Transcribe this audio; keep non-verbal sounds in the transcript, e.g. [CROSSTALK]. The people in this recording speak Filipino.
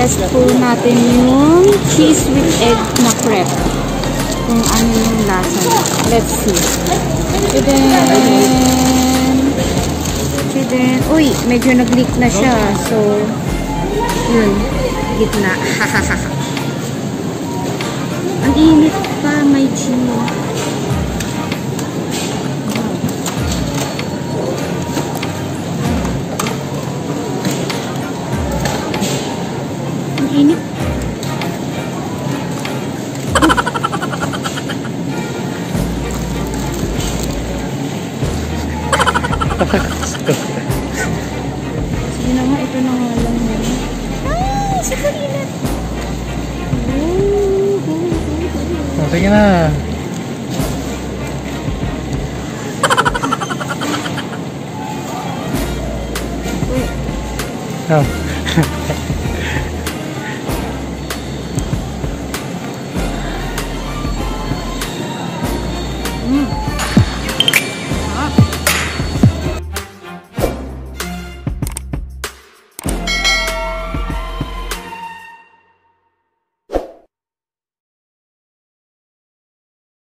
Test po natin yung cheese with egg na crepe. Kung ano yung lasa niya. Let's see. And then, uy, medyo nag-leak na siya. So, yun. Gitna. [LAUGHS] Ang init pa, may cheese. Ito na nga lang yun. Ah, si Karina. Oh, sige na. Wait. [LAUGHS] Oh. [LAUGHS]